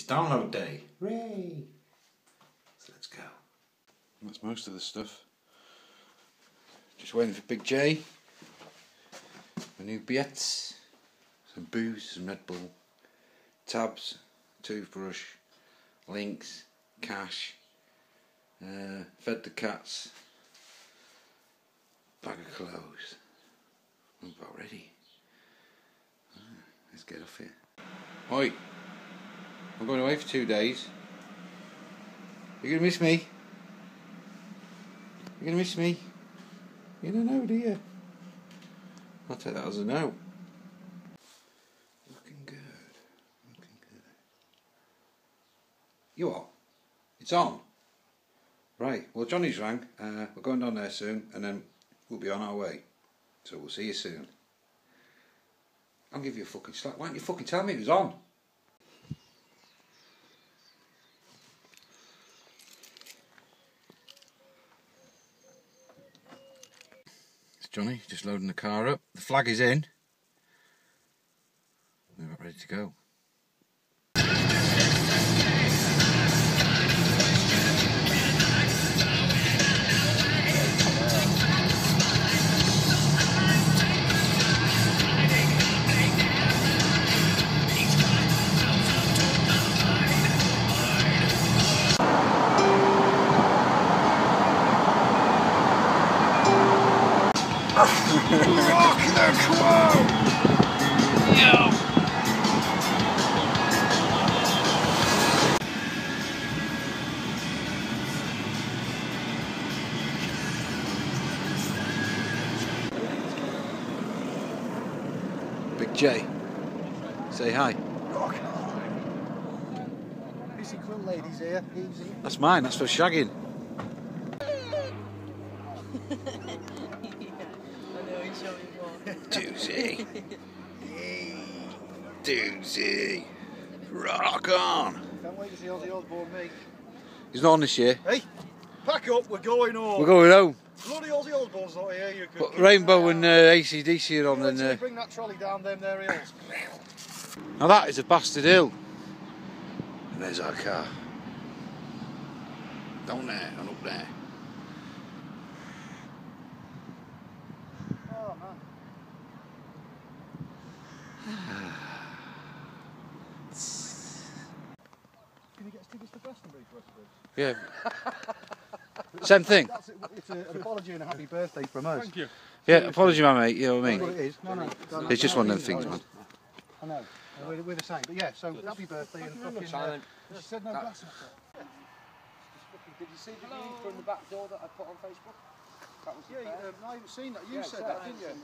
It's download day. Hooray! So let's go. That's most of the stuff. Just waiting for Big J. J. A new Biets. Some booze, some Red Bull. Tabs, toothbrush, links, cash. Uh, fed the cats. Bag of clothes. I'm about ready. Ah, Let's get off here. Oi! I'm going away for two days. You're gonna miss me? You're gonna miss me? You don't know, do you? I'll take that as a no. Looking good. Looking good. You are? It's on. Right, well Johnny's rang. Uh, we're going down there soon and then we'll be on our way. So we'll see you soon. I'll give you a fucking slap. Why don't you fucking tell me it was on? Johnny, just loading the car up. The flag is in. We're about ready to go. Big J, say hi. Busy quill ladies here, easy. That's mine, that's for shagging. Doozy. Doozy. Rock on. Can't wait to see Ozzy Osbourne me. He's not on this year. Hey, pack up, we're going home. We're going home. Bloody Ozzy Osbourne's not here, you could. But Rainbow and uh, ACDC are on. And, uh, bring that trolley down them there hills. now that is a bastard hill. And there's our car. Down there and up there. Oh man. Can you get us tickets to Glastonbury for us, please? Yeah. Same thing. That's it. It's a, an apology and a happy birthday from us. Thank you. Yeah, apology, my mate. You know what I That's what mean? it is. No, no. no, no, It's just no, one of no, them things, man. I know. We're, we're the same. But yeah, so happy birthday and fucking. Uh, she said no glass. Did you see the view from the back door that I put on Facebook? That was Yeah, fair. um, I haven't seen that. You Yeah, said that, didn't you?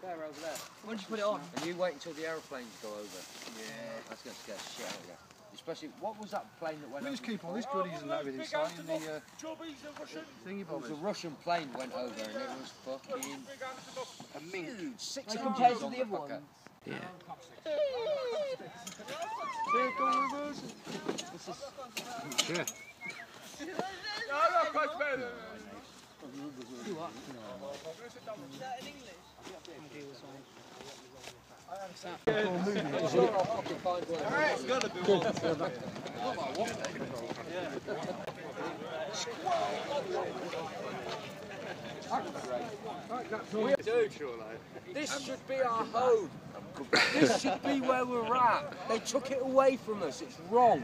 Fair over there. When did you put it on? And you wait until the aeroplanes go over. Yeah. That's going to scare the shit out of you. Especially, what was that plane that went We just over? keep all these goodies and everything inside in the uh, thingy It was a. Russian plane went over and it was fucking a mink. Six Like inches compared to on the the other one. fucker. This should be our home. This should be where we're at. They took it away from us. It's wrong.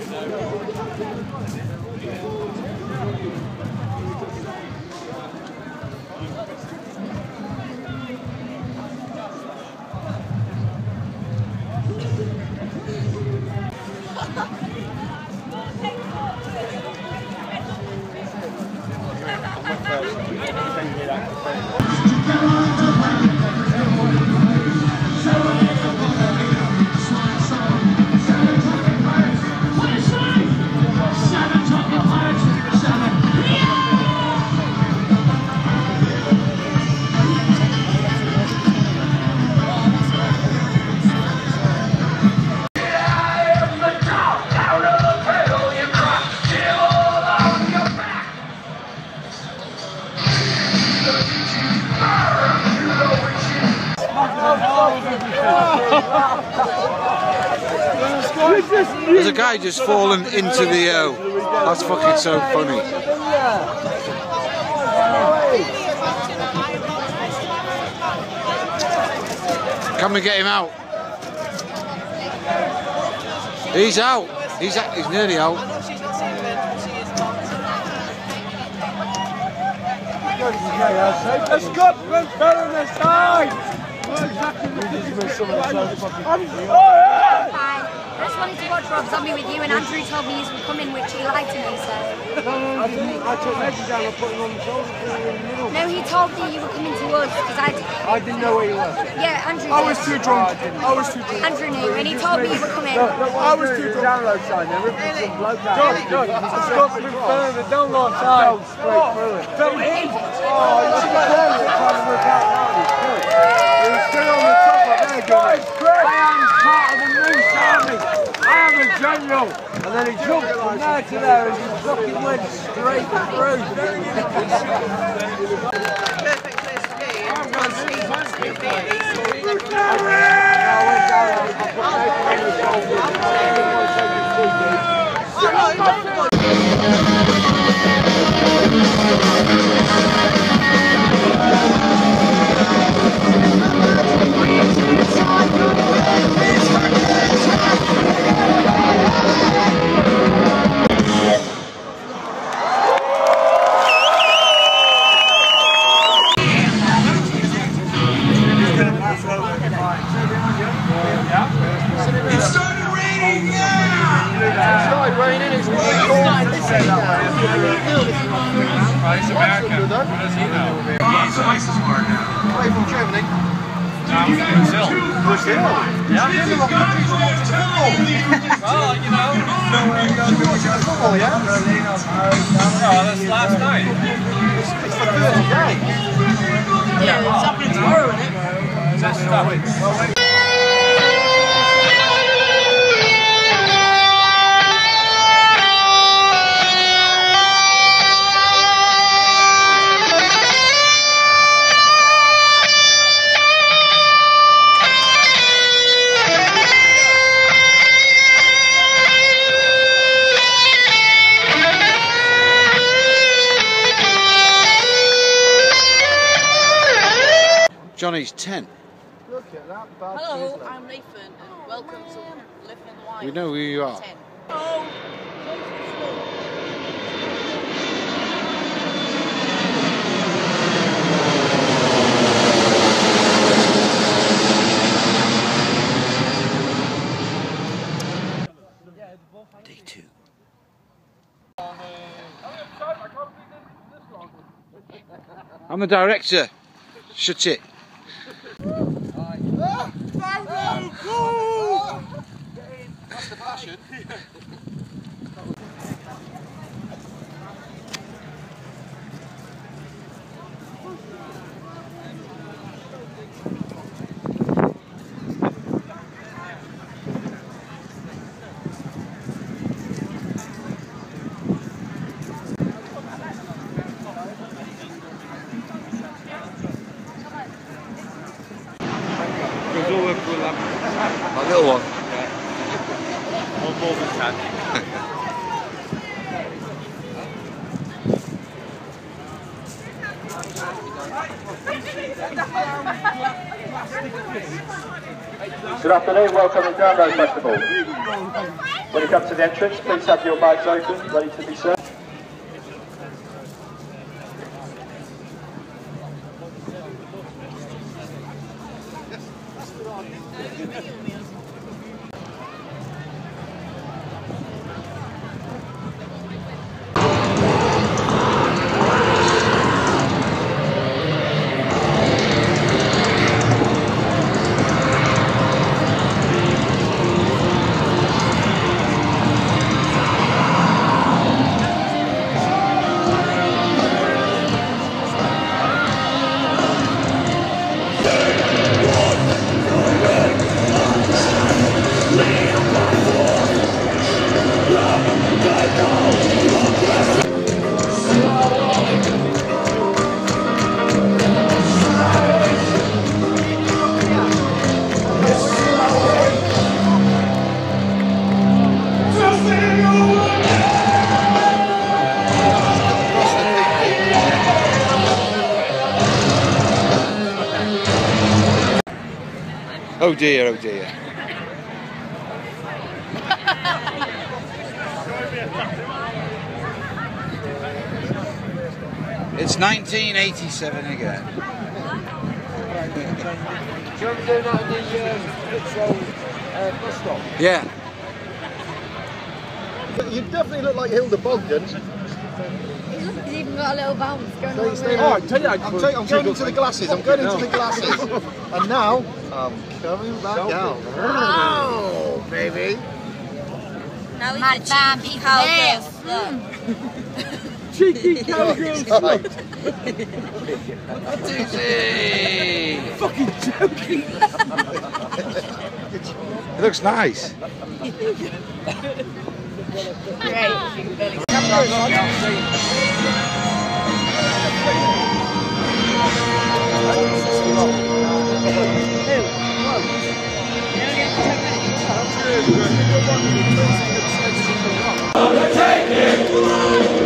Thank There's a guy just fallen into the O. That's fucking so funny. Can we get him out? He's out. He's out. He's nearly out. The Scotsman's better on the side! Fine. I wanted to watch Rob Zombie with you, and Andrew told me you were coming, which he lied to me, so. I took Reggie down and put him on the shoulder in the middle. No, he told me you were coming to us, because I. I didn't know where he was. Yeah, Andrew. I was too drunk. Oh, I was too drunk. Andrew knew, and he told me you were coming. I was too drunk. Download sign there, ripping some bloke down. John, John, the Scotsman's better on the download side. Fell straight through it. Fell in? Oh, oh, you see that there? We're trying to work out now. He was still on the top of there, going, I am part of the Moose Army. I am a general. And then he jumped from there to there and he fucking went straight through. Said It's the first day. Johnny's Hello. I'm Nathan, and oh, welcome to Living in the Wild. We know who you are. 10. Oh, Day two. I'm the director. Shut it. That's the passion. A little one. Good afternoon, welcome to Download Festival. When you come to the entrance, please have your bags open, ready to be served. Oh dear, oh dear. It's 1987 again. Do you remember doing that in the um, Fitzroy uh, bus stop? Yeah. You definitely look like Hilda Bogdan. He's even got a little bounce going on. Stay with there. Oh, I tell you, I'm, I'm going into the glasses. I'm going into the glasses. and now I'm coming back out. Oh, baby. Now we Mad get bam, cheeky people cowgirls. there. Look. cheeky cowgirls. Doozy! Fucking joking. It looks nice. Now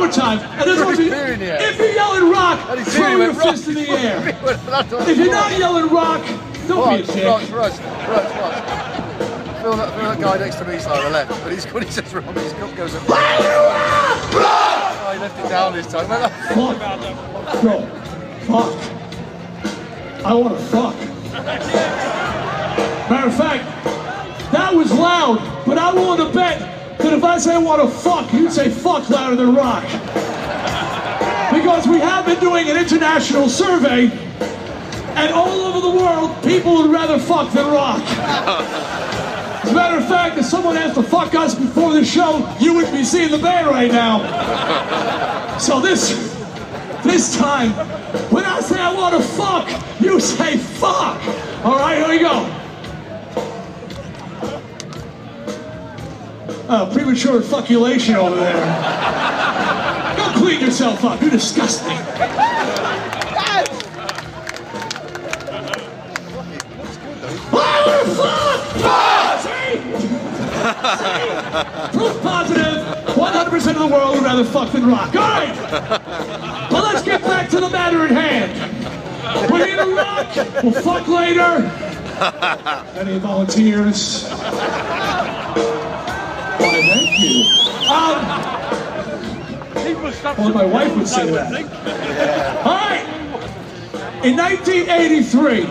more time. And this one's if you're yelling rock, throw your fist in the air. If you're not yelling rock, don't be a dick. Rush, rush, rush, rush. Feel that, feel that guy next to me, on the left, but he's when he says wrong, his cup goes up. Oh, he left it down this time. Fuck. Bro, fuck. I want to fuck. Matter of fact, that was loud, but I'm willing to bet that if I say I want to fuck, you'd say fuck louder than rock. Because we have been doing an international survey, and all over the world, people would rather fuck than rock. As a matter of fact, if someone asked to fuck us before the show, you wouldn't be seeing the band right now. So this, this time, when I say I want to fuck, you say fuck. All right, here we go. Uh, premature fuckulation over there. Go clean yourself up. You're disgusting. To? Proof positive. 100% of the world would rather fuck than rock. All right. But let's get back to the matter at hand. We're gonna rock. We'll fuck later. Any volunteers? Thank you. Um, well, my wife would say that. All right. In 1983,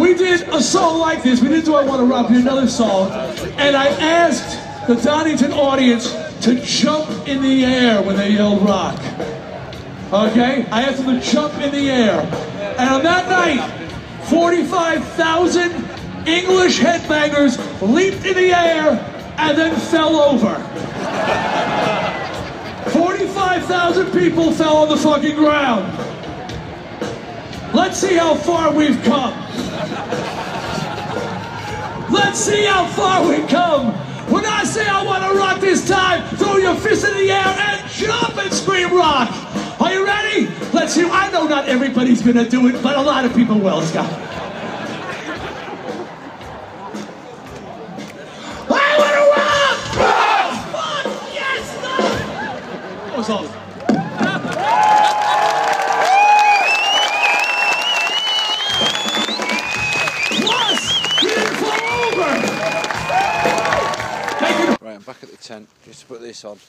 we did a song like this. We did Do I Want to Rock You, another song. And I asked the Donington audience to jump in the air when they yelled rock. Okay? I asked them to jump in the air. And on that night, 45,000 English headbangers leaped in the air and then fell over. 45,000 people fell on the fucking ground. Let's see how far we've come. Let's see how far we've come. When I say I want to rock this time, throw your fist in the air and jump and scream rock. Are you ready? Let's see. I know not everybody's gonna do it, but a lot of people will, Scott. Thank you I'm back at the tent just to put this on. And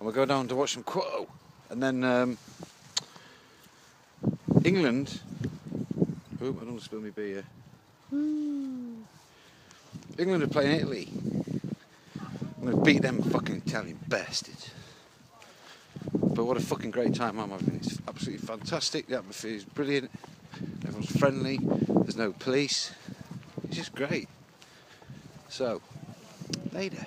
we'll go down to watch some Quo. And then um, England. Oh, I don't want to spill my beer. England are playing Italy. I'm going to beat them fucking Italian bastards. But what a fucking great time I'm having. It's absolutely fantastic. The atmosphere is brilliant. Everyone's friendly. There's no police. It's just great. So, later.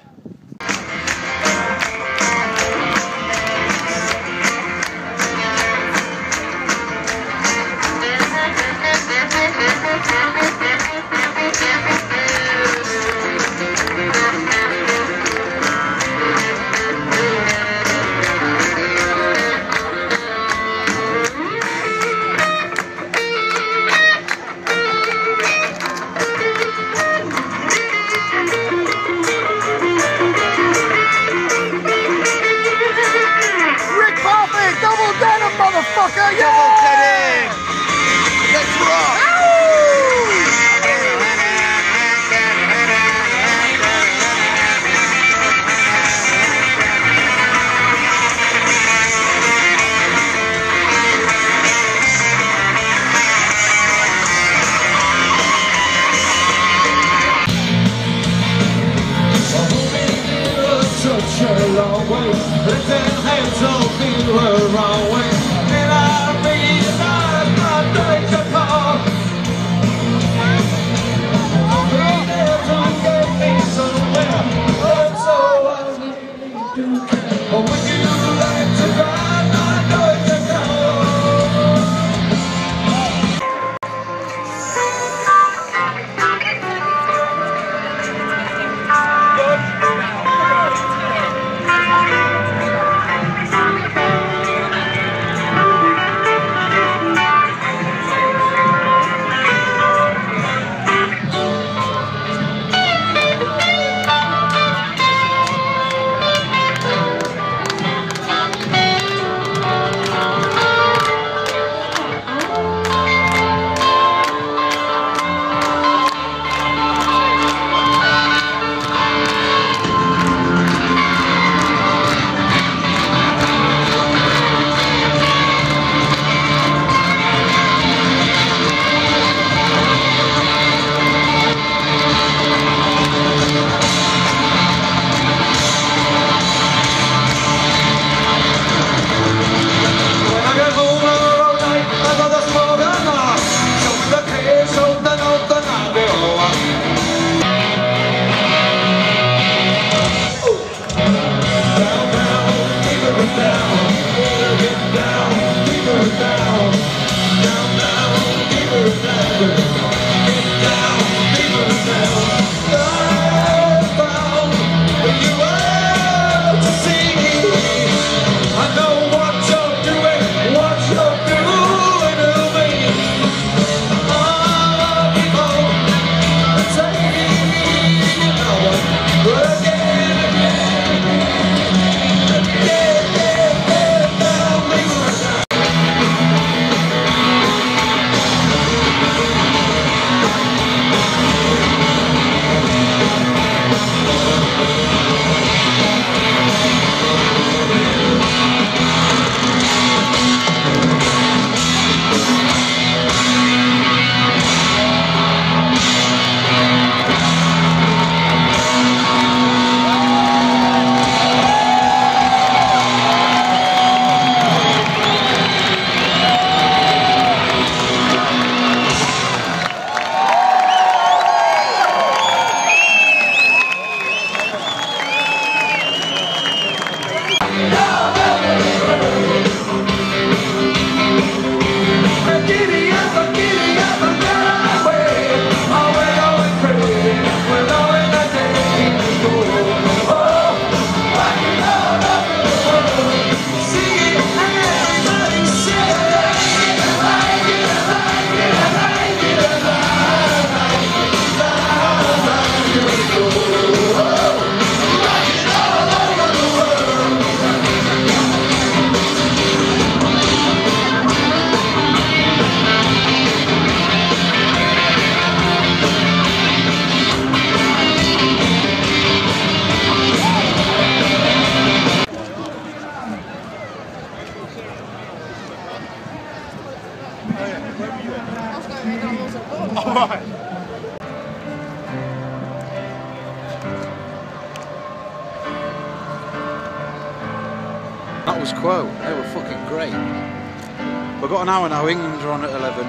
An hour now. England are on at 11.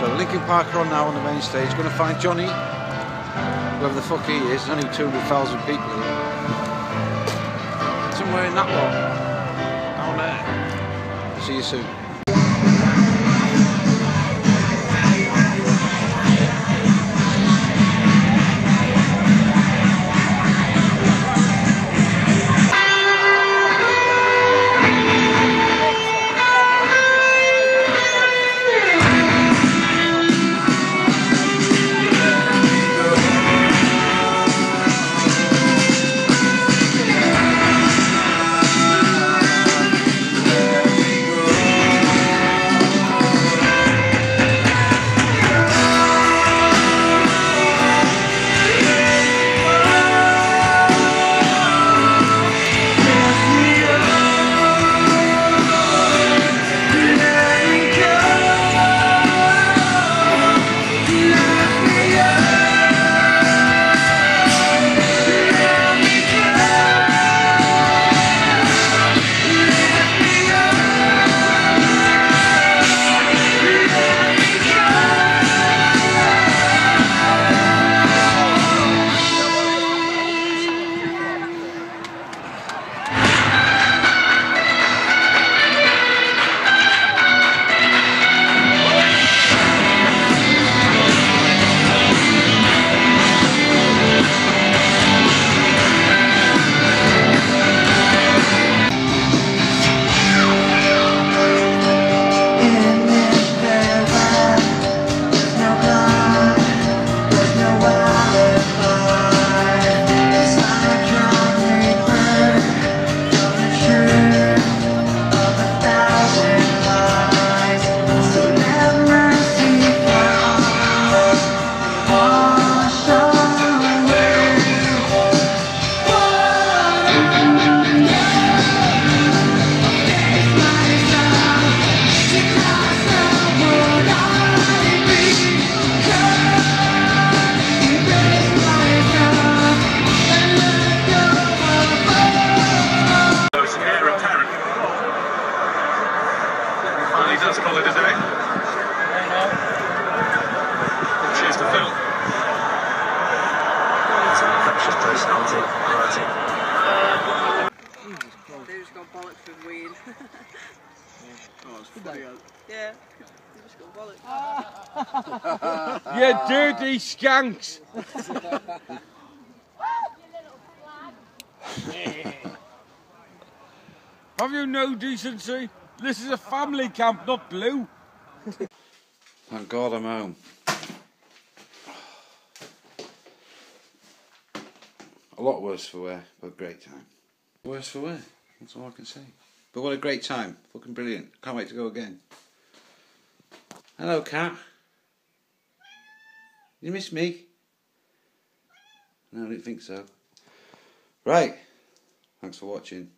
So Linkin Park are on now on the main stage. Going to find Johnny, whoever the fuck he is. There's only 200,000 people here. Somewhere in that lot. Down there. See you soon. Just got bollocks with weed. Oh, it's funny. Uh, yeah, they just got bollocks. You dirty skanks! Have you no decency? This is a family camp, not blue. Thank God I'm home. A lot worse for wear, but great time. Worse for wear, that's all I can say. But what a great time. Fucking brilliant. Can't wait to go again. Hello, cat. You miss me? No, I don't think so. Right. Thanks for watching.